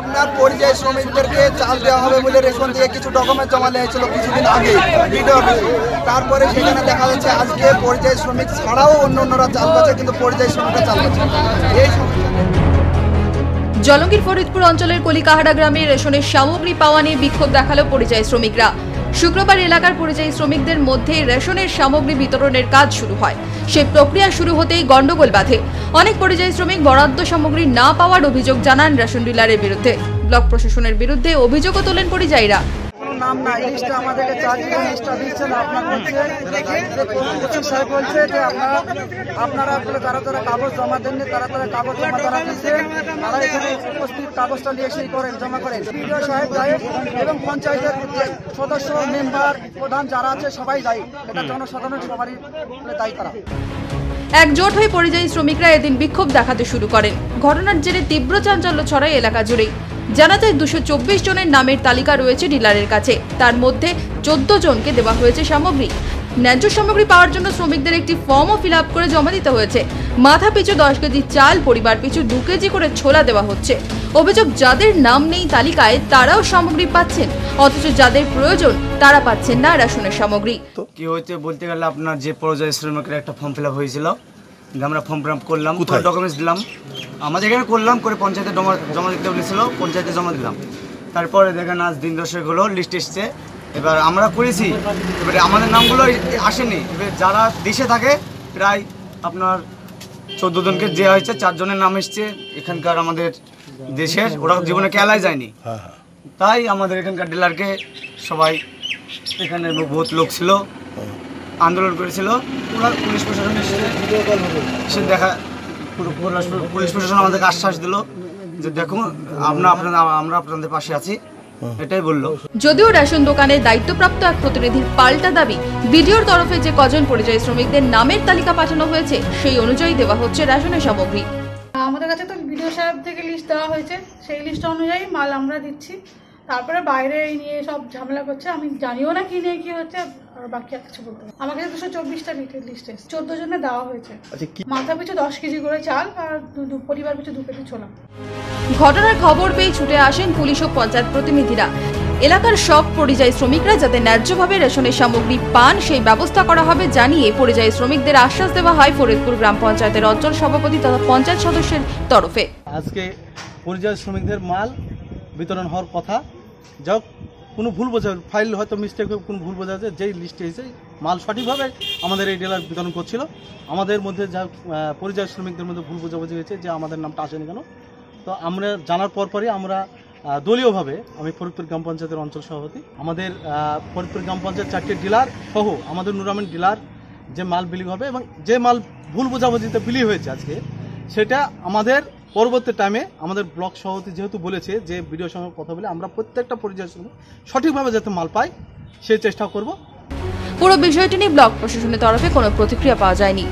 আপনার পরিযায়ী শ্রমিকদেরকে চাল দেওয়া হবে বলে রেশন দিয়ে কিছু ডকুমেন্ট জমা নিয়েছিল কিছুদিন আগে তারপরে সেখানে দেখা যাচ্ছে আজকে পরিযায়ী শ্রমিক ছাড়াও অন্য অন্যরা চাল পাচ্ছে, কিন্তু পরিযায়ী শ্রমিকরা চাল পাচ্ছে এই জলঙ্গির ফরিদপুর অঞ্চলের কলিকাহাড়া গ্রামে রেশনের সামগ্রী পাওয়া নিয়ে বিক্ষোভ দেখাল পরিযায়ী শ্রমিকরা। শুক্রবার এলাকার পরিযায়ী শ্রমিকদের মধ্যে রেশনের সামগ্রী বিতরণের কাজ শুরু হয়। সে প্রক্রিয়া শুরু হতেই গন্ডগোল বাধে। অনেক পরিযায়ী শ্রমিক বরাদ্দ সামগ্রী না পাওয়ার অভিযোগ জানান রেশন ডিলারের বিরুদ্ধে। ব্লক প্রশাসনের বিরুদ্ধে অভিযোগও তোলেন পরিযায়ীরা। নাম নাই লিস্টটা আমাদেরকে চার দিন লিস্টটা দিচ্ছেন আপনার বলছে সাহেব বলছে যে আপনারা আপনারা বলে তারা তারা কাগজ জমা দেননি তারা তারা কাগজ জমা তারা দিচ্ছে তারা এখানে উপস্থিত কাগজটা নিয়ে এসেই করেন জমা করেন। বিডিও সাহেব যায় এবং পঞ্চায়েতের সদস্য মেম্বার প্রধান যারা আছে সবাই যায় এটা জনসাধারণ সবারই বলে দায়ী তারা। একজোট হয়ে পরিযায়ী শ্রমিকরা এদিন বিক্ষোভ দেখাতে শুরু করেন। ঘটনার জেরে তীব্র চাঞ্চল্য ছড়ায় এলাকা জুড়েই। জানা যায় দুশো জনের নামের তালিকা রয়েছে ডিলারের কাছে। তার মধ্যে চোদ্দ জনকে দেওয়া হয়েছে সামগ্রী। ন্যায্য সামগ্রী পাওয়ার জন্য শ্রমিকদের একটি ফর্মও ফিল করে জমা দিতে হয়েছে। মাথা পিছু দশ কেজি চাল, পরিবার পিছু দু কেজি করে ছোলা দেওয়া হচ্ছে। অভিযোগ যাদের নাম নেই তালিকায় তারাও সামগ্রী পাচ্ছেন। অথচ যাদের প্রয়োজন, তারা পাচ্ছেন না রেশনের সামগ্রী। কি হয়েছে বলতে গেলে আপনার যে পর্যায়ে শ্রমিকের একটা ফর্ম ফিল হয়েছিল আমরা ফর্ম ফিল আপ করলাম ডকুমেন্টস দিলাম। আমাদের এখানে করলাম করে পঞ্চায়েতে জমা জমা দিতে বলেছিল পঞ্চায়েতে জমা দিলাম। তারপরে দেখেন আজ দিন দশেক হলো লিস্ট এসছে। এবার আমরা করেছি এবারে আমাদের নামগুলো আসেনি। এবার যারা দেশে থাকে প্রায় আপনার চোদ্দ জনকে দেওয়া হয়েছে চারজনের নাম এসছে এখানকার আমাদের দেশের। ওরা জীবনে খেলায় যায়নি। তাই আমাদের এখানকার ডিলারকে সবাই এখানে বহুত লোক ছিল। আন্দোলন করেছিল। ওরা পুলিশ প্রশাসন সে দেখা পুলিশ- পুলিশ প্রশাসন আমাদেরকে আশ্বাস দিল যে দেখুন আমরা আপনাদের আমরা আপনাদের পাশে আছি। এটাই বলল। যদিও রেশন দোকানের দায়িত্বপ্রাপ্ত এক প্রতিনিধির পাল্টা দাবি বিডিওর তরফে যে কজন পরিযায়ী শ্রমিকদের নামের তালিকা পাঠানো হয়েছে সেই অনুযায়ী দেওয়া হচ্ছে রেশনের সামগ্রী। আমাদের কাছে তো বিডিও সাহেব থেকে লিস্ট দেওয়া হয়েছে। সেই লিস্ট অনুযায়ী মাল আমরা দিচ্ছি। তারপরে বাইরে এই নিয়ে সব ঝামেলা করছে আমি জানিও না কি নিয়ে কি হচ্ছে আর বাকি আর কিছু বলতে পারব না। আমার কাছে দুশো চব্বিশটা লিটের লিস্ট এসেছে। চোদ্দ জনে দেওয়া হয়েছে। মাথা পিছু দশ কেজি করে চাল আর পরিবার পিছু দু কেজি ছোলা। ঘটনার খবর পেয়ে ছুটে আসেন পুলিশ ও পঞ্চায়েত প্রতিনিধিরা। এলাকার সব পরিযায়ী শ্রমিকরা যাতে ন্যায্যভাবে রেশনের সামগ্রী পান সেই ব্যবস্থা করা হবে জানিয়ে পরিযায়ী শ্রমিকদের আশ্বাস দেওয়া হয় ফরিদপুর গ্রাম পঞ্চায়েতের অঞ্চল সভাপতি তথা পঞ্চায়েত সদস্যের তরফে। আজকে পরিযায়ী শ্রমিকদের মাল বিতরণ হওয়ার কথা যাক কোনো ভুল বোঝা ফাইল হয়তো মিস্টেক কোনো ভুল বোঝা আছে, যেই লিস্টে এসে মাল সঠিকভাবে আমাদের এই ডিলার বিতরণ করছিল। আমাদের মধ্যে যা পরিযায়ী শ্রমিকদের মধ্যে ভুল বোঝাবুঝি হয়েছে যে আমাদের নামটা আসেনি কেন। তো আমরা জানার পর পরই আমরা দলীয়ভাবে আমি ফরিদপুর গ্রাম পঞ্চায়েতের অঞ্চল সভাপতি, আমাদের ফরিদপুর গ্রাম পঞ্চায়েত চারটি ডিলার সহ আমাদের নুরামিন ডিলার যে মাল বিলি হবে এবং যে মাল ভুল বোঝাবুঝিতে বিলি হয়েছে আজকে, সেটা আমাদের পরবর্তী টাইমে আমাদের ব্লক সভাপতি যেহেতু বলেছে যে ভিডিও সঙ্গে কথা বলে আমরা প্রত্যেকটা পরিযায়ী সঙ্গে সঠিকভাবে যাতে মাল পাই, সেই চেষ্টা করব। পুরো বিষয়টি নিয়ে ব্লক প্রশাসনের তরফে কোনো প্রতিক্রিয়া পাওয়া যায়নি।